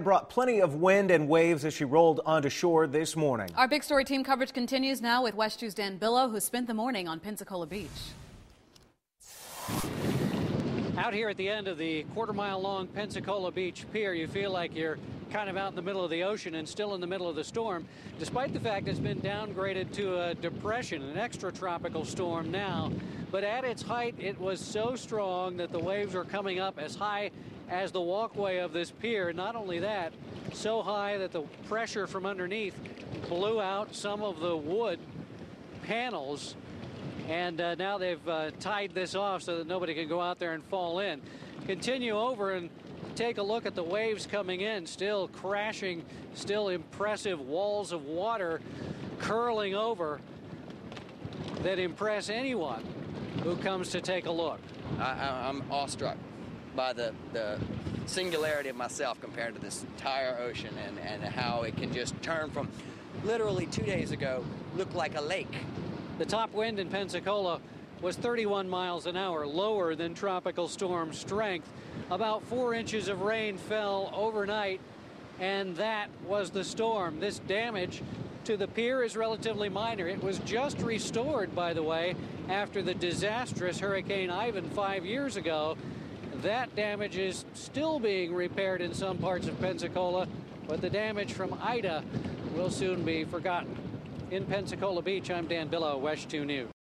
brought plenty of wind and waves as she rolled onto shore this morning. Our big story team coverage continues now with WESH 2's Dan Billow, who spent the morning on Pensacola Beach. Out here at the end of the quarter mile long Pensacola Beach Pier, you feel like you're kind of out in the middle of the ocean and still in the middle of the storm, despite the fact it's been downgraded to a depression, an extra tropical storm now. But at its height, it was so strong that the waves were coming up as high as the walkway of this pier. Not only that, so high that the pressure from underneath blew out some of the wood panels and uh, now they've uh, tied this off so that nobody can go out there and fall in. Continue over and take a look at the waves coming in, still crashing, still impressive walls of water curling over that impress anyone who comes to take a look. I, am awestruck by the, the singularity of myself compared to this entire ocean and, and how it can just turn from literally two days ago look like a lake the top wind in Pensacola was 31 miles an hour, lower than tropical storm strength. About four inches of rain fell overnight, and that was the storm. This damage to the pier is relatively minor. It was just restored, by the way, after the disastrous Hurricane Ivan five years ago. That damage is still being repaired in some parts of Pensacola, but the damage from Ida will soon be forgotten. In Pensacola Beach, I'm Dan Billow, WESH 2 News.